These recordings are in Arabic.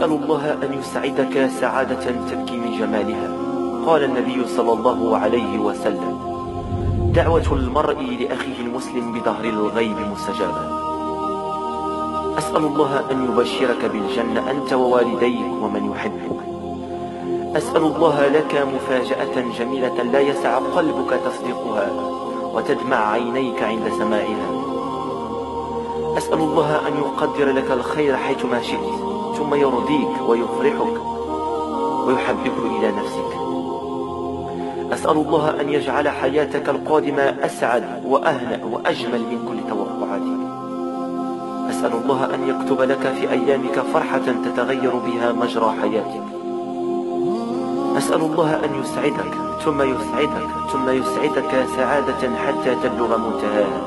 أسأل الله أن يسعدك سعادة تبكي من جمالها. قال النبي صلى الله عليه وسلم دعوة المرء لأخيه المسلم بظهر الغيب مستجابة. أسأل الله أن يبشرك بالجنة أنت ووالديك ومن يحبك. أسأل الله لك مفاجأة جميلة لا يسع قلبك تصديقها وتدمع عينيك عند سماعها. أسأل الله أن يقدر لك الخير حيثما شئت. ثم يرضيك ويفرحك ويحببك إلى نفسك. أسأل الله أن يجعل حياتك القادمة أسعد وأهنأ وأجمل من كل توقعاتك. أسأل الله أن يكتب لك في أيامك فرحة تتغير بها مجرى حياتك. أسأل الله أن يسعدك ثم يسعدك ثم يسعدك سعادة حتى تبلغ منتهاها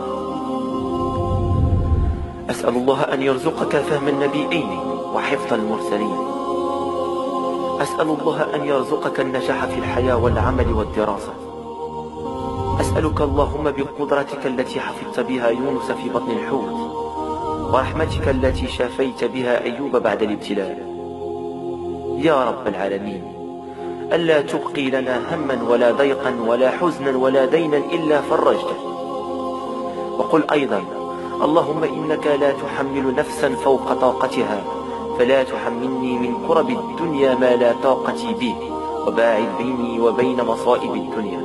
أسأل الله أن يرزقك فهم النبيين وحفظ المرسلين. أسأل الله أن يرزقك النجاح في الحياة والعمل والدراسة. أسألك اللهم بقدرتك التي حفظت بها يونس في بطن الحوت ورحمتك التي شافيت بها أيوب بعد الابتلاء. يا رب العالمين ألا تبقي لنا هما ولا ضيقا ولا حزنا ولا دينا إلا فرجته. وقل أيضا اللهم إنك لا تحمل نفسا فوق طاقتها. فلا تحملني من كرب الدنيا ما لا طاقتي به وباعد بيني وبين مصائب الدنيا.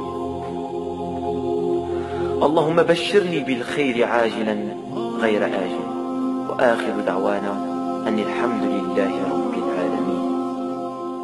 اللهم بشرني بالخير عاجلا غير آجل وآخر دعوانا أن الحمد لله رب